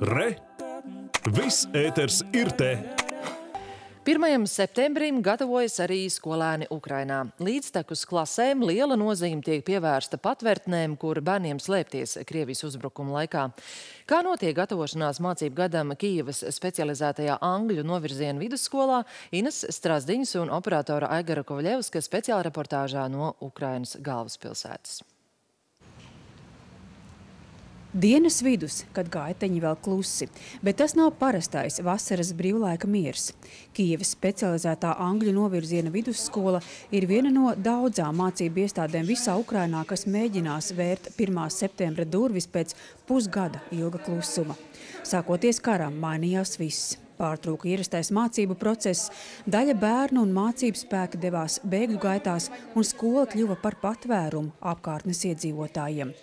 Re! Viss ēters ir te! 1. septembrim gatavojas arī skolēni Ukrainā. Līdztekus klasēm liela nozīme tiek pievērsta patvērtnēm, kur bērniem slēpties Krievijas uzbrukuma laikā. Kā notiek gatavošanās mācību gadam Kīvas specializētajā angļu novirziena vidusskolā, Ines Strasdiņas un operatora Aigara Kovaļevska speciāla reportāžā no Ukrainas galvaspilsētas. Dienas vidus, kad gaiteņi vēl klusi, bet tas nav parastais vasaras brīvlaika miers. Kievas specializētā angļu novirziena vidusskola ir viena no daudzām mācību iestādēm visā Ukrainā, kas mēģinās vērt 1. septembra durvis pēc pusgada ilga klusuma. Sākoties karam, mainījās viss. Pārtrūka ierastais mācību process, daļa bērnu un mācību spēka devās bēgļu gaitās un skola kļuva par patvērumu apkārtnes iedzīvotājiem.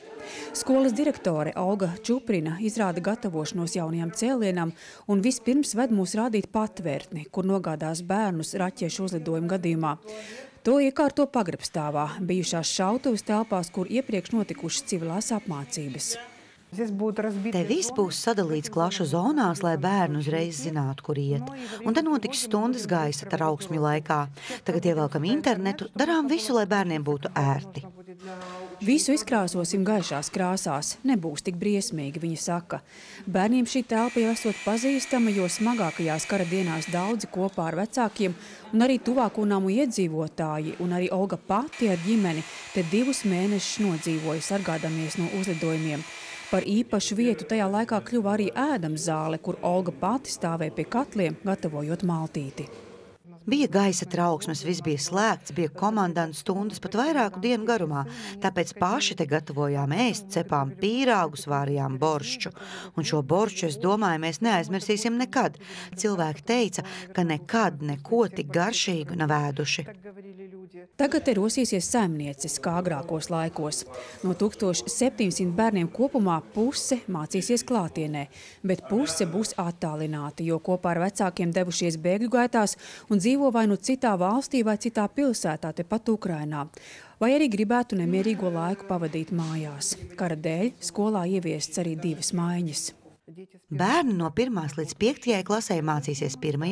Skolas direktore Olga Čuprina izrāda gatavošanos jaunajam cēlienam un vispirms ved mūs rādīt patvērtni, kur nogādās bērnus raķiešu uzlidojumu gadījumā. To iekārto pagrabstāvā, bijušās šautuves telpās, kur iepriekš notikušas civilās apmācības. Te viss būs sadalīts klašu zonās, lai bērni uzreiz zinātu, kur iet. Un te notiks stundas gaisa trauksmju laikā. Tagad ievelkam internetu, darām visu, lai bērniem būtu ērti. Visu izkrāsosim gaišās krāsās. Nebūs tik briesmīgi, viņa saka. Bērniem šī telpa jau esot pazīstama, jo smagākajās kara dienās daudzi kopā ar vecākiem un arī tuvāko namu iedzīvotāji un arī Olga pati ar ģimeni te divus mēnešus nodzīvoja sargādamies no uzlidojumiem. Par īpašu vietu tajā laikā kļuva arī ēdamzāle, kur Olga pati stāvēja pie katliem, gatavojot maltīti. Bija gaisa trauksmes, viss bija slēgts, bija komandantu stundas pat vairāku dienu garumā. Tāpēc paši te gatavojām ēst, cepām pīrāgus, vārījām boršķu. Un šo boršķu, es domāju, mēs neaizmirsīsim nekad. Cilvēki teica, ka nekad neko tik garšīgu nav ēduši. Tagad te rosīsies saimnieces kā agrākos laikos. No 1700 bērniem kopumā puse mācīsies klātienē, bet puse būs attālināta, jo kopā ar vecākiem devušies bēgļu gaitās un dzīvo dzīvo vai nu citā valstī vai citā pilsētā, tepat Ukrainā, vai arī gribētu nemierīgo laiku pavadīt mājās. Kara dēļ skolā ieviests arī divas maiņas. Bērni no 1. līdz 5. klasē mācīsies 1.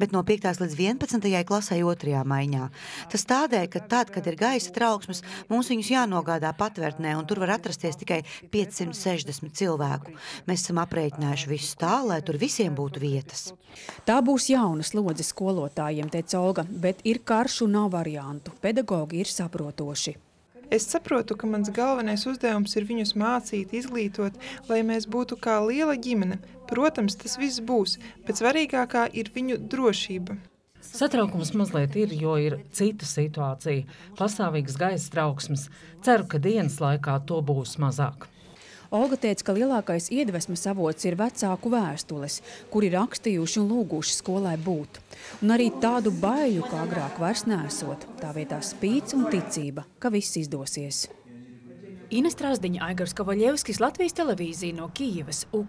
bet no 5. līdz 11. klasē 2. maiņā. Tas tādēļ, ka tad, kad ir gaisa trauksmes, mums viņus jānogādā patvērtnē, un tur var atrasties tikai 560 cilvēku. Mēs esam aprēķinājuši visu tā, lai tur visiem būtu vietas. Tā būs jauna slodze skolotājiem, teica Olga, bet ir karš un nav variantu. Pedagogi ir saprotoši. Es saprotu, ka mans galvenais uzdevums ir viņus mācīt, izglītot, lai mēs būtu kā liela ģimene. Protams, tas viss būs, bet svarīgākā ir viņu drošība. Satraukums mazliet ir, jo ir cita situācija, pastāvīgas gaisa trauksmes. Ceru, ka dienas laikā to būs mazāk. Olga teica, ka lielākais iedvesmas avots ir vecāku vēstules, kuri rakstījuši un lūguši skolai būt. Un arī tādu baiļu, kā agrāk vairs nesot. Tā vietā spīts un ticība, ka viss izdosies. Ines Trasdiņa, Aigars Kavaļevskis, Latvijas televīzija no Kijevas, Ukraina.